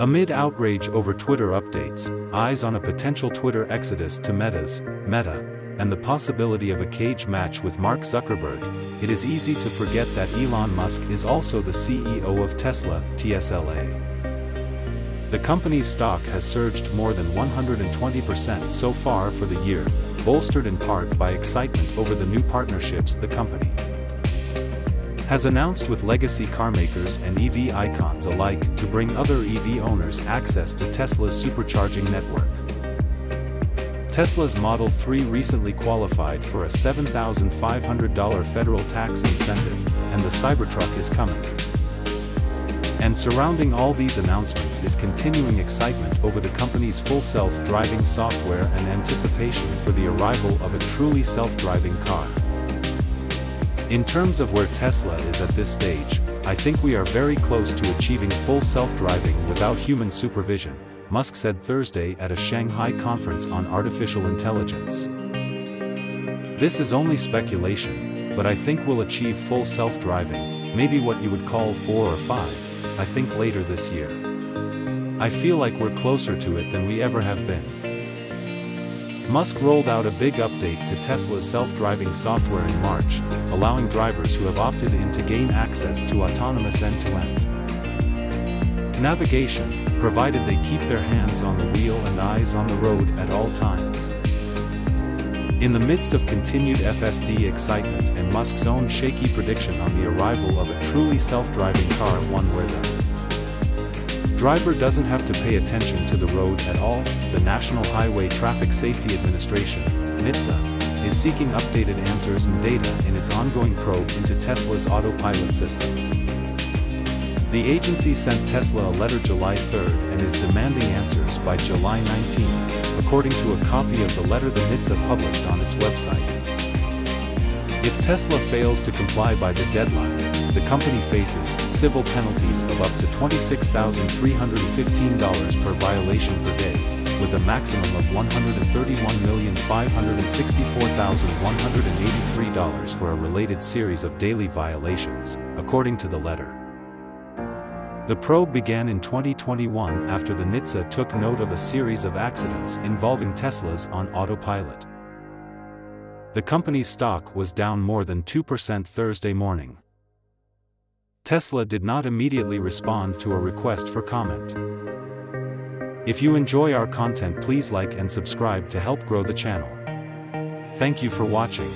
Amid outrage over Twitter updates, eyes on a potential Twitter exodus to Meta's, Meta, and the possibility of a cage match with Mark Zuckerberg, it is easy to forget that Elon Musk is also the CEO of Tesla, TSLA. The company's stock has surged more than 120% so far for the year, bolstered in part by excitement over the new partnerships the company has announced with legacy carmakers and EV icons alike to bring other EV owners access to Tesla's supercharging network. Tesla's Model 3 recently qualified for a $7,500 federal tax incentive, and the Cybertruck is coming. And surrounding all these announcements is continuing excitement over the company's full self-driving software and anticipation for the arrival of a truly self-driving car. In terms of where Tesla is at this stage, I think we are very close to achieving full self-driving without human supervision, Musk said Thursday at a Shanghai conference on artificial intelligence. This is only speculation, but I think we'll achieve full self-driving, maybe what you would call 4 or 5, I think later this year. I feel like we're closer to it than we ever have been. Musk rolled out a big update to Tesla's self-driving software in March, allowing drivers who have opted in to gain access to autonomous end-to-end navigation, provided they keep their hands on the wheel and eyes on the road at all times. In the midst of continued FSD excitement and Musk's own shaky prediction on the arrival of a truly self-driving car one where the driver doesn't have to pay attention to the road at all, the National Highway Traffic Safety Administration, NHTSA, is seeking updated answers and data in its ongoing probe into Tesla's autopilot system. The agency sent Tesla a letter July 3 and is demanding answers by July 19, according to a copy of the letter the NHTSA published on its website. If Tesla fails to comply by the deadline, the company faces civil penalties of up to $26,315 per violation per day, with a maximum of $131,564,183 for a related series of daily violations, according to the letter. The probe began in 2021 after the NHTSA took note of a series of accidents involving Teslas on autopilot. The company's stock was down more than 2% Thursday morning. Tesla did not immediately respond to a request for comment. If you enjoy our content please like and subscribe to help grow the channel. Thank you for watching.